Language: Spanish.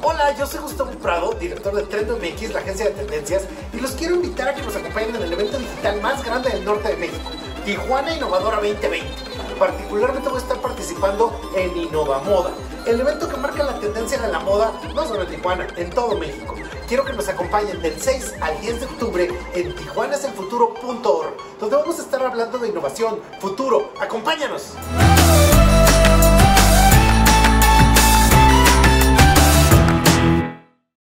Hola, yo soy Gustavo Prado, director de Trend MX, la agencia de tendencias, y los quiero invitar a que nos acompañen en el evento digital más grande del norte de México, Tijuana Innovadora 2020. Particularmente voy a estar participando en Innova Moda, el evento que marca la tendencia de la moda no solo en Tijuana, en todo México. Quiero que nos acompañen del 6 al 10 de octubre en tijuanaselfuturo.org, donde vamos a estar hablando de innovación, futuro. ¡Acompáñanos!